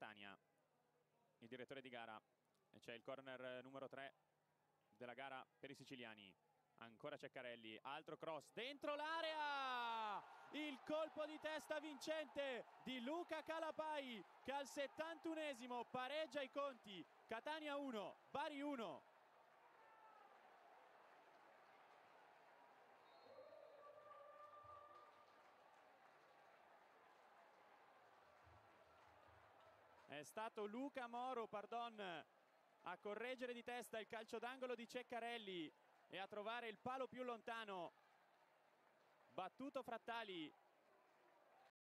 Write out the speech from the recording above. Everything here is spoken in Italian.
Catania, il direttore di gara. C'è il corner numero 3 della gara per i siciliani. Ancora Ceccarelli, altro cross dentro l'area! Il colpo di testa vincente di Luca Calapai che al 71esimo pareggia i conti. Catania 1, Bari 1. È stato Luca Moro, pardon, a correggere di testa il calcio d'angolo di Ceccarelli e a trovare il palo più lontano. Battuto Frattali